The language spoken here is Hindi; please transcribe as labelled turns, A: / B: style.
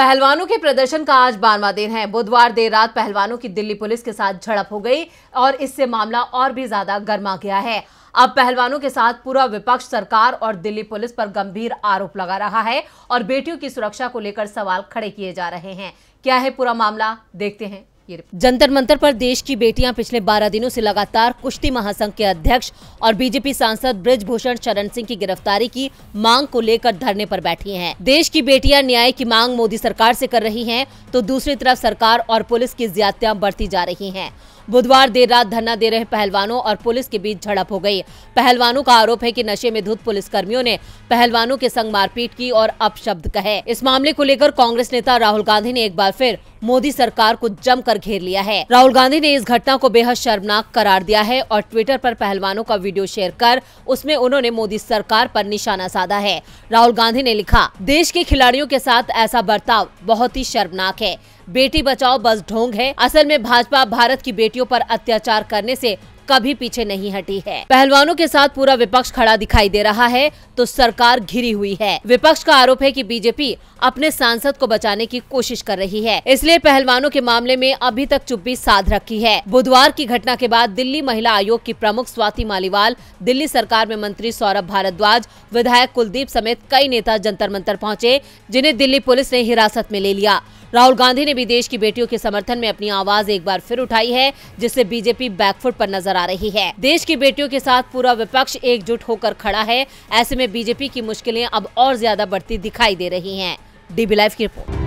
A: पहलवानों के प्रदर्शन का आज बारवा दिन है। बुधवार देर रात पहलवानों की दिल्ली पुलिस के साथ झड़प हो गई और इससे मामला और भी ज़्यादा गर्मा गया है। अब पहलवानों के साथ पूरा विपक्ष, सरकार और दिल्ली पुलिस पर गंभीर आरोप लगा रहा है और बेटियों की सुरक्षा को लेकर सवाल खड़े किए जा रहे हैं। क्या है पूरा मामला? देखते हैं। जंतर मंतर पर देश की बेटियाँ पिछले 12 दिनों से लगातार कुश्ती महासंघ के अध्यक्ष और बीजेपी सांसद ब्रिजभूषण शरण सिंह की गिरफ्तारी की मांग को लेकर धरने पर बैठी हैं। देश की बेटियाँ न्याय की मांग मोदी सरकार से कर रही हैं, तो दूसरी तरफ़ सरकार और पुलिस की ज्यादतियाँ बढ़ती जा रही हैं। बुधवार देर रात धरना दे रहे पहलवानों और पुलिस के बीच झड़प हो गई पहलवानों का आरोप है कि नशे में धुत पुलिसकर्मियों ने पहलवानों के संग मारपीट की और अपशब्द कहे इस मामले को लेकर कांग्रेस नेता राहुल गांधी ने एक बार फिर मोदी सरकार को जमकर घेर लिया है। राहुल गांधी ने इस घटना को बेहद शर्मनाक करार दिया है और ट्विटर पर पहलवानों का वीडियो शेयर कर उसमें उन्होंने मोदी सरकार पर निशाना साधा है। राहुल गांधी ने लिखा, देश के खिलाड़ियों के साथ ऐसा बर्ताव बहुत ही शर्मनाक है। बेटी बचाओ, बस ढोंग है। असल में भाजपा भारत की बेटियों पर अत्याचार करने से कभी पीछे नहीं हटी है। पहलवानों के साथ पूरा विपक्ष खड़ा दिखाई दे रहा है तो सरकार घिरी हुई है। विपक्ष का आरोप है कि बीजेपी अपने सांसद को बचाने की कोशिश कर रही है। इसलिए पहलवानों के मामले में अभी तक चुप्पी साध रखी है। बुधवार की घटना के बाद दिल्ली महिला आयोग की प्रमुख स्वाति मालीवाल, दिल्ली सरकार में मंत्री सौरभ भारद्वाज, विधायक कुलदीप समेत कई नेता जंतर मंतर पहुँचे, जिन्हें दिल्ली पुलिस ने हिरासत में ले लिया। राहुल गांधी ने भी देश की बेटियों के समर्थन में अपनी आवाज़ एक बार फिर उठाई है, जिससे बीजेपी बैकफुट पर नज़र आ रही है। देश की बेटियों के साथ पूरा विपक्ष एकजुट होकर खड़ा है। ऐसे में बीजेपी की मुश्किलें अब और ज़्यादा बढ़ती दिखाई दे रही है। डीबी लाइव की रिपोर्ट।